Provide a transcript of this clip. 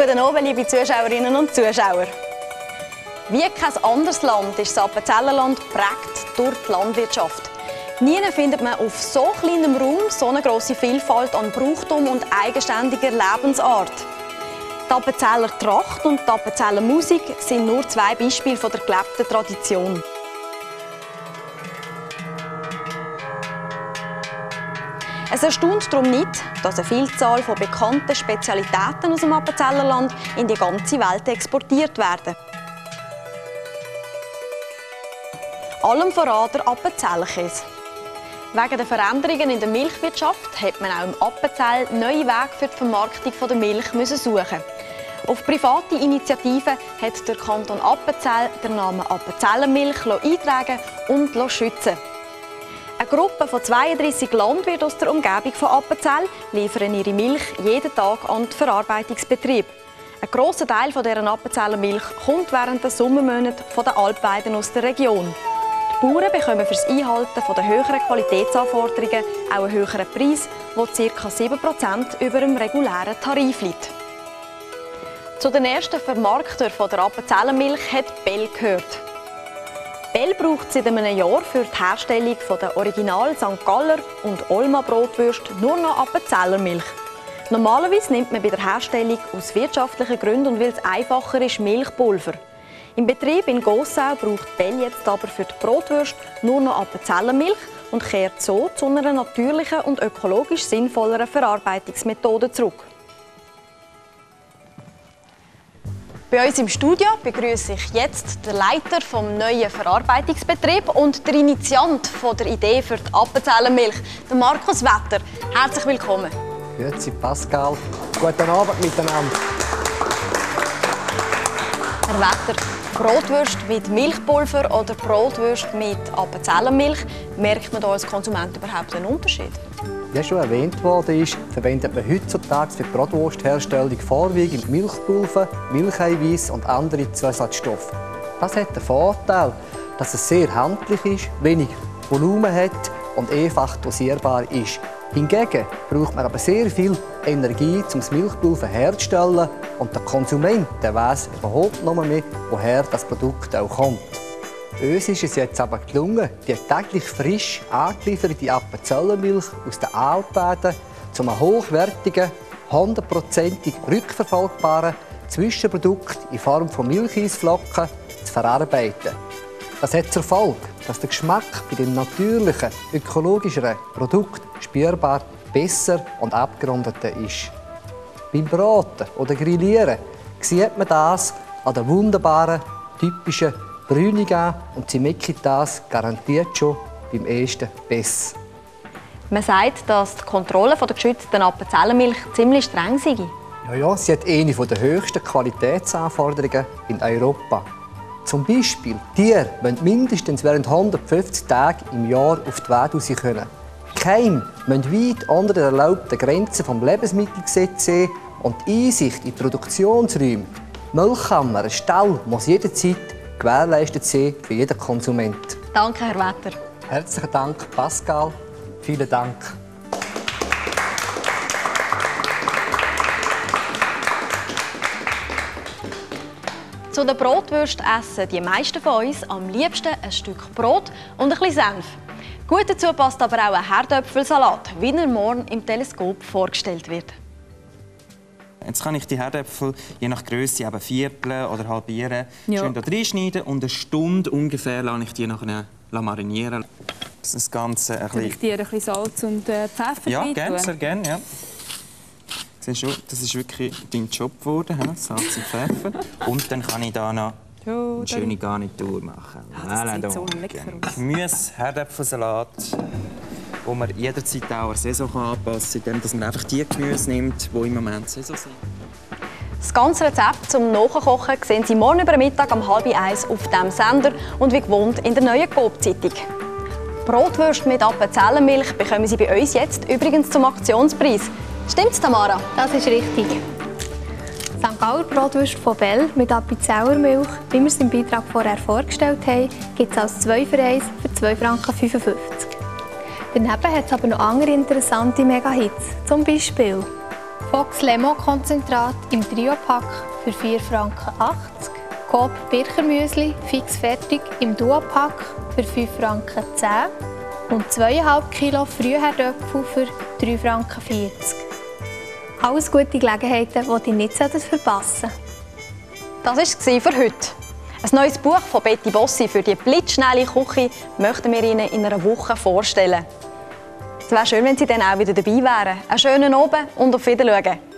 Guten Abend, liebe Zuschauerinnen und Zuschauer. Wie kein anderes Land ist das Appenzellerland prägt durch die Landwirtschaft. Nie findet man auf so kleinem Raum so eine grosse Vielfalt an Brauchtum und eigenständiger Lebensart. Die Appenzeller Tracht und die Appenzeller Musik sind nur zwei Beispiele von der gelebten Tradition. Es erstaunt darum nicht, dass eine Vielzahl von bekannten Spezialitäten aus dem Appenzellerland in die ganze Welt exportiert werden. Allem voran der Appenzellerkäse. Wegen der Veränderungen in der Milchwirtschaft hat man auch im Appenzell neue Wege für die Vermarktung der Milch suchen. Auf private Initiativen hat der Kanton Appenzell den Namen Appenzeller Milch eintragen und schützen eine Gruppe von 32 Landwirten aus der Umgebung von Appenzell liefern ihre Milch jeden Tag an den Verarbeitungsbetrieb. Ein grosser Teil dieser Appenzeller Milch kommt während der Sommermonate von den Alpweiden aus der Region. Die Bauern bekommen für das Einhalten der höheren Qualitätsanforderungen auch einen höheren Preis, der ca. 7% über dem regulären Tarif liegt. Zu den ersten Vermarktern der Appenzeller Milch hat Bell gehört. Braucht seit einem Jahr für die Herstellung der Original St. Galler und Olma Brotwürste nur noch Appenzeller Milch. Normalerweise nimmt man bei der Herstellung aus wirtschaftlichen Gründen und weil es einfacher ist Milchpulver. Im Betrieb in Gossau braucht Bell jetzt aber für die Brotwürste nur noch Appenzeller Milch und kehrt so zu einer natürlichen und ökologisch sinnvolleren Verarbeitungsmethode zurück. Bei uns im Studio begrüße ich jetzt den Leiter vom neuen Verarbeitungsbetrieb und der Initiant von der Idee für die Appenzellenmilch, den Markus Wetter. Herzlich willkommen. Grüezi Pascal. Guten Abend miteinander. Herr Wetter, Brotwurst mit Milchpulver oder Brotwurst mit Appenzellenmilch, merkt man da als Konsument überhaupt einen Unterschied? Wie schon erwähnt worden ist, verwendet man heutzutage für die Brotwurstherstellung vorwiegend Milchpulver, Milcheiweiß und andere Zusatzstoffe. Das hat den Vorteil, dass es sehr handlich ist, wenig Volumen hat und einfach dosierbar ist. Hingegen braucht man aber sehr viel Energie, um das Milchpulver herzustellen und der Konsument der weiß überhaupt noch mehr, woher das Produkt auch kommt. Uns ist es jetzt aber gelungen, die täglich frisch angelieferte Appenzellenmilch aus den Alpäden zu einem hochwertigen, hundertprozentig rückverfolgbaren Zwischenprodukt in Form von Milcheisflocken zu verarbeiten. Das hat zur Folge, dass der Geschmack bei dem natürlichen, ökologischeren Produkt spürbar besser und abgerundeter ist. Beim Braten oder Grillieren sieht man das an der wunderbaren, typischen Brüniga und sie merken das garantiert schon beim ersten Biss. Man sagt, dass die Kontrolle der geschützten Appenzellenmilch ziemlich streng sei. Ja, ja, sie hat eine der höchsten Qualitätsanforderungen in Europa. Zum Beispiel, Tiere müssen mindestens während 150 Tagen im Jahr auf die Welt raus können. Keim müssen weit unter der erlaubten Grenze des Lebensmittelgesetzes sein und die Einsicht in Produktionsräume, Milchkammer, Stall muss jederzeit gewährleistet sein für jeden Konsument. Danke, Herr Wetter. Herzlichen Dank, Pascal. Vielen Dank. Zu der Brotwürst essen die meisten von uns am liebsten ein Stück Brot und ein bisschen Senf. Gut dazu passt aber auch ein Herdöpfelsalat, wie er morgen im Teleskop vorgestellt wird. Jetzt kann ich die Herdäpfel je nach Größe eben vierteln oder halbieren. Ja. Schön da reinschneiden und eine Stunde ungefähr lasse ich die nachher marinieren. Das Ganze ein Soll ich dir ein bisschen Salz und äh, Pfeffer Ja, gerne, sehr gerne. Ja. Siehst du, das ist wirklich dein Job geworden, he? Salz und Pfeffer. Und dann kann ich da noch Ja, eine schöne Garnitur machen. Ah, das sieht so lecker aus. Gemüse, Herdäpfelsalat, wo man jederzeit auch der Saison anpassen kann, indem man einfach die Gemüse nimmt, die im Moment Saison sind. Das ganze Rezept zum Nachkochen sehen Sie morgen über Mittag um halb eins auf diesem Sender und wie gewohnt in der neuen Coop-Zeitung. Brotwürste mit Appenzellenmilch bekommen Sie bei uns jetzt übrigens zum Aktionspreis. Stimmt's, Tamara? Das ist richtig. St. Galler Brotwurst von Bell mit Appenzeller Milch, wie wir es im Beitrag vorher vorgestellt haben, gibt es als 2 für 1 für 2,55 Franken. Daneben hat es aber noch andere interessante Mega-Hits. Zum Beispiel Fox Lemon Konzentrat im Trio-Pack für 4,80 Franken. Coop Birchermüsli fix fertig im Duo-Pack für 5,10 Franken. Und 2,5 Kilo Frühherdöpfel für 3,40 Franken. Alles gute Gelegenheiten, die ihr nicht verpassen solltet. Das war es für heute. Ein neues Buch von Betty Bossi für die blitzschnelle Küche möchten wir Ihnen in einer Woche vorstellen. Es wäre schön, wenn Sie dann auch wieder dabei wären. Einen schönen Abend und auf Wiedersehen.